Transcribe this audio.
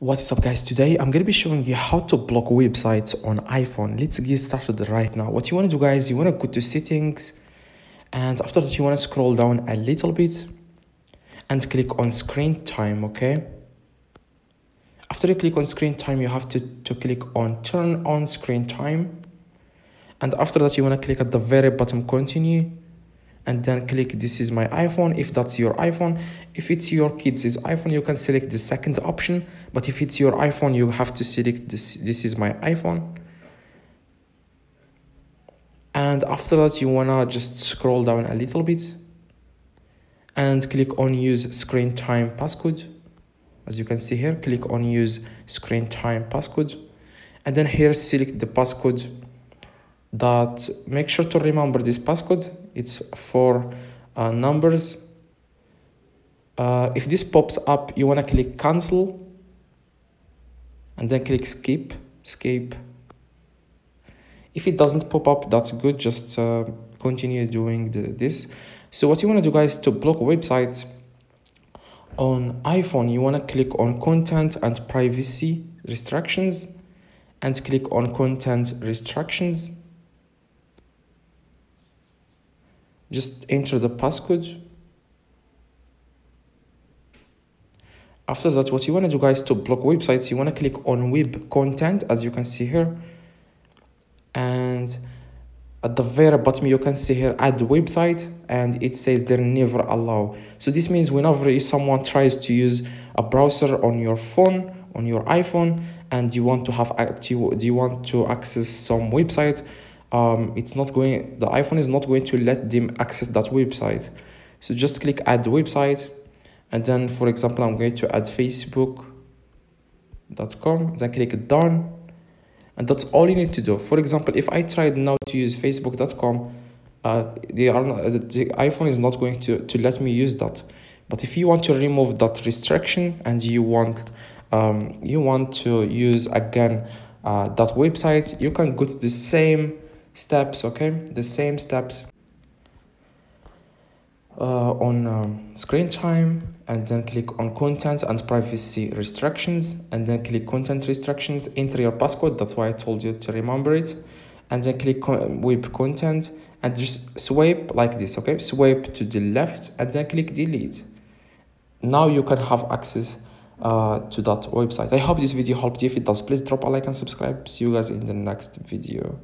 What is up guys, today I'm going to be showing you how to block websites on iPhone. Let's get started right now. What you want to do guys, you want to go to settings and after that you want to scroll down a little bit and click on screen time, okay? After you click on screen time, you have to, to click on turn on screen time. And after that you want to click at the very bottom continue and then click this is my iphone. If that's your iphone if it's your kids' iphone you can select the second option but if it's your iphone you have to select this this is my iphone. And after that you wanna just scroll down a little bit and click on use screen time passcode. As you can see here click on use screen time passcode. And then here select the passcode that make sure to remember this passcode. It's four uh, numbers. Uh, if this pops up you want to click cancel and then click skip skip. If it doesn't pop up that's good. Just uh, continue doing the, this. So what you want to do guys to block websites on iphone you want to click on content and privacy restrictions and click on content restrictions just enter the passcode. After that what you want to do guys to block websites you want to click on web content as you can see here. And at the very bottom you can see here add website and it says they're never allow so this means whenever someone tries to use a browser on your phone on your iphone and you want to have do you want to access some website um, it's not going the iphone is not going to let them access that website. So just click add website and then for example i'm going to add facebook.com then click done and that's all you need to do. For example if i tried now to use facebook.com uh, they are not, the iphone is not going to, to let me use that. But if you want to remove that restriction and you want um, you want to use again uh, that website you can go to the same steps okay? The same steps uh, on um, screen time and then click on content and privacy restrictions and then click content restrictions enter your passcode that's why i told you to remember it and then click web content and just swipe like this okay? Swipe to the left and then click delete. Now you can have access uh, to that website. I hope this video helped you. If it does please drop a like and subscribe. See you guys in the next video